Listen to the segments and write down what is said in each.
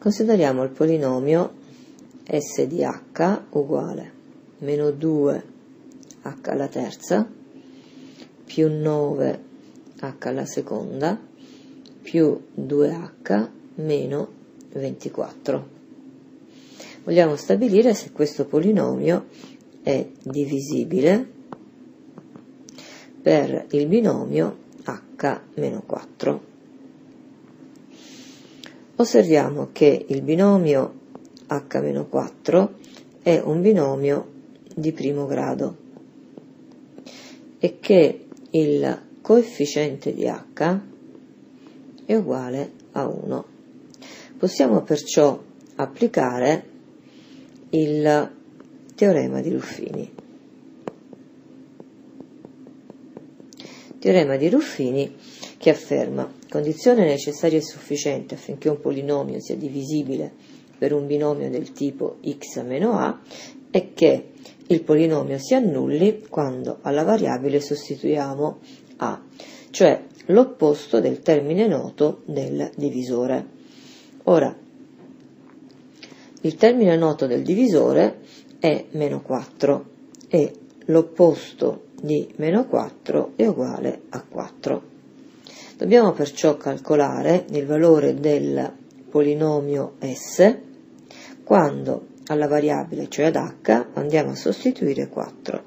Consideriamo il polinomio s di h uguale meno 2h alla terza più 9h alla seconda più 2h meno 24. Vogliamo stabilire se questo polinomio è divisibile per il binomio h meno 4. Osserviamo che il binomio h-4 è un binomio di primo grado e che il coefficiente di h è uguale a 1. Possiamo perciò applicare il teorema di Ruffini. Teorema di Ruffini che afferma condizione necessaria e sufficiente affinché un polinomio sia divisibile per un binomio del tipo x meno a è che il polinomio si annulli quando alla variabile sostituiamo a, cioè l'opposto del termine noto del divisore. Ora, il termine noto del divisore è meno 4 e l'opposto di meno 4 è uguale a 4. Dobbiamo perciò calcolare il valore del polinomio s quando alla variabile, cioè ad h, andiamo a sostituire 4.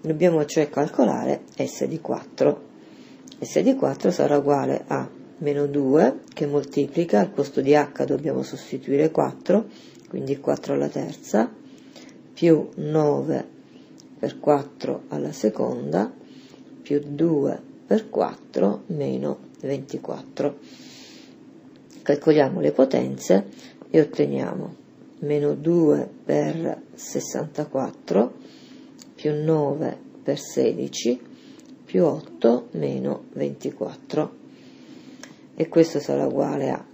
Dobbiamo cioè calcolare s di 4. s di 4 sarà uguale a meno 2 che moltiplica, al posto di h dobbiamo sostituire 4, quindi 4 alla terza, più 9 per 4 alla seconda, più 2 per 4 meno 24. Calcoliamo le potenze e otteniamo meno 2 per 64 più 9 per 16 più 8 meno 24 e questo sarà uguale a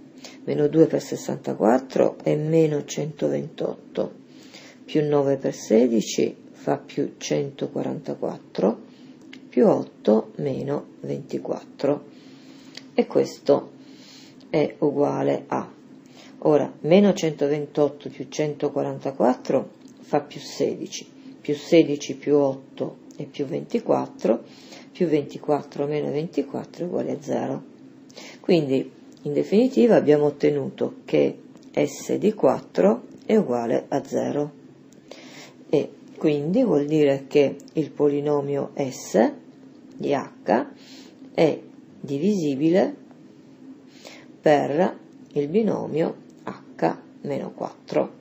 meno 2 per 64 è meno 128 più 9 per 16 fa più 144 più 8 meno 24 e questo è uguale a ora meno 128 più 144 fa più 16 più 16 più 8 è più 24 più 24 meno 24 è uguale a 0 quindi in definitiva abbiamo ottenuto che s di 4 è uguale a 0 e quindi vuol dire che il polinomio s di h è divisibile per il binomio h meno 4.